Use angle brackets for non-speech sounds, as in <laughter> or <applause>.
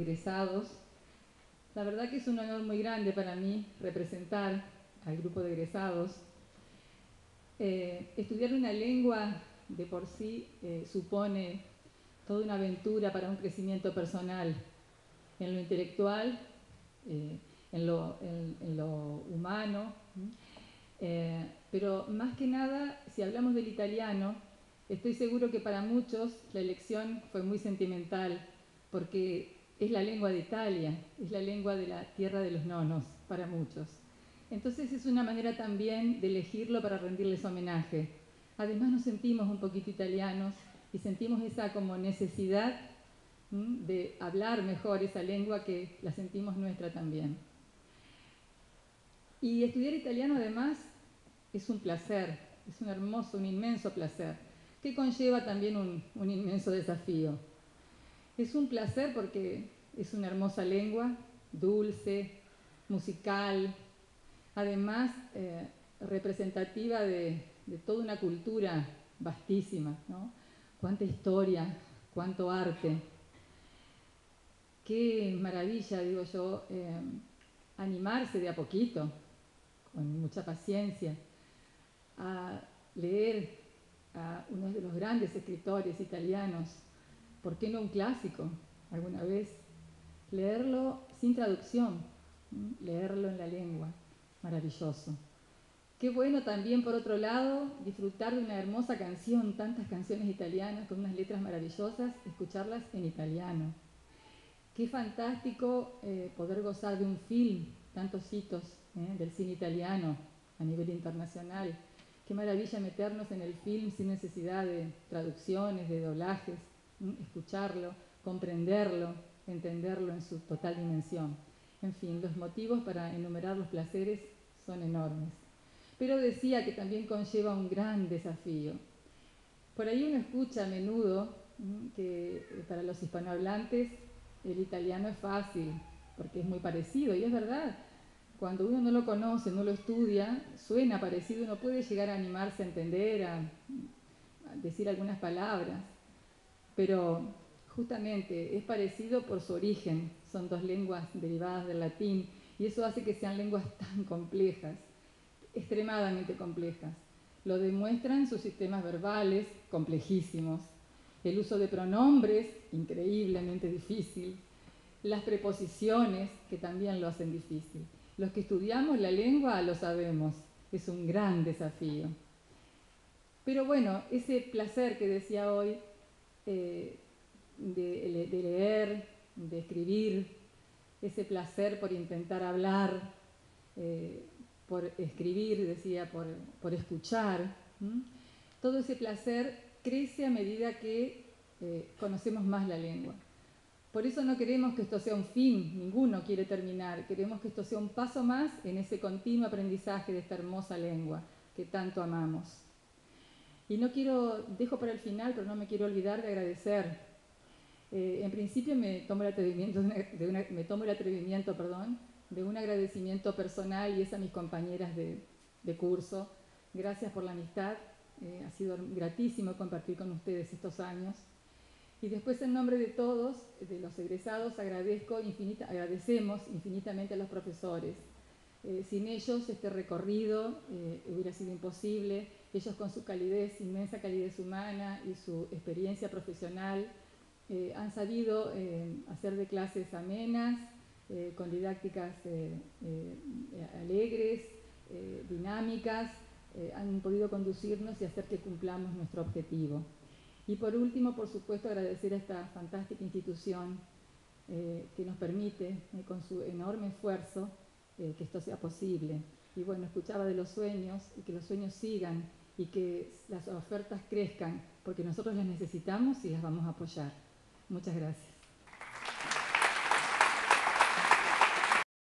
egresados. La verdad que es un honor muy grande para mí representar al grupo de egresados. Eh, estudiar una lengua de por sí eh, supone toda una aventura para un crecimiento personal, en lo intelectual, eh, en, lo, en, lo, humano. pero más que nada, si hablamos del italiano, estoy seguro que para muchos la elección fue muy sentimental, porque es la lengua de Italia, es la lengua de la tierra de los nonos para muchos. Entonces es una manera también de elegirlo para rendirles homenaje. Además nos sentimos un poquito italianos y sentimos esa como necesidad de hablar mejor esa lengua que la sentimos nuestra también. Y estudiar italiano además es un placer, es un hermoso, un inmenso placer, que conlleva también un, un inmenso desafío. Es un placer porque es una hermosa lengua, dulce, musical, además eh, representativa de, toda una cultura vastísima, ¿no? Cuánta historia, cuánto arte. Qué maravilla, digo yo, eh, animarse de a poquito, con mucha paciencia, a leer a uno de los grandes escritores italianos, ¿por qué no un clásico alguna vez? Leerlo sin traducción, leerlo en la lengua, maravilloso. Qué bueno también, por otro lado, disfrutar de una hermosa canción, tantas canciones italianas con unas letras maravillosas, escucharlas en italiano. Qué fantástico eh, poder gozar de un film, tantos hitos eh, del cine italiano a nivel internacional. Qué maravilla meternos en el film sin necesidad de traducciones, de doblajes, escucharlo, comprenderlo, entenderlo en su total dimensión. En fin, los motivos para enumerar los placeres son enormes. Pero decía que también conlleva un gran desafío. Por ahí uno escucha a menudo que eh, para los hispanohablantes el italiano es fácil, porque es muy parecido, y es verdad. Cuando uno no lo conoce, no lo estudia, suena parecido, uno puede llegar a animarse a entender, a decir algunas palabras, pero justamente es parecido por su origen, son dos lenguas derivadas del latín y eso hace que sean lenguas <laughs> tan complejas, extremadamente complejas. Lo demuestran sus sistemas verbales complejísimos, el uso de pronombres increíblemente difícil, las preposiciones que también lo hacen difícil. Los que estudiamos la lengua lo sabemos, es un gran desafío. Pero bueno, ese placer que decía hoy eh, de, leer, de escribir, ese placer por intentar hablar, eh, por escribir, decía, por, escuchar. Todo ese placer crece a medida que eh, conocemos más la lengua. Por eso no queremos que esto sea un fin, ninguno quiere terminar, queremos que esto sea un paso más en ese continuo aprendizaje de esta hermosa lengua que tanto amamos. Y no quiero, dejo para el final, pero no me quiero olvidar de agradecer eh, en principio me tomo el atrevimiento, de, perdón, de un agradecimiento personal y es a mis compañeras de, curso. Gracias por la amistad, eh, ha sido gratísimo compartir con ustedes estos años. Y después en nombre de todos, de los egresados, agradezco infinita, agradecemos infinitamente a los profesores. Eh, sin ellos este recorrido hubiera sido imposible. Ellos con su calidez, inmensa calidez humana y su experiencia profesional, eh, han sabido eh, hacer de clases amenas, eh, con didácticas alegres, dinámicas, han podido conducirnos y hacer que cumplamos nuestro objetivo. Y por último, por supuesto, agradecer a esta fantástica institución que nos permite, con su enorme esfuerzo, que esto sea posible. Y bueno, escuchaba de los sueños y que los sueños sigan y que las ofertas crezcan, porque nosotros las necesitamos y las vamos a apoyar. Muchas gracias.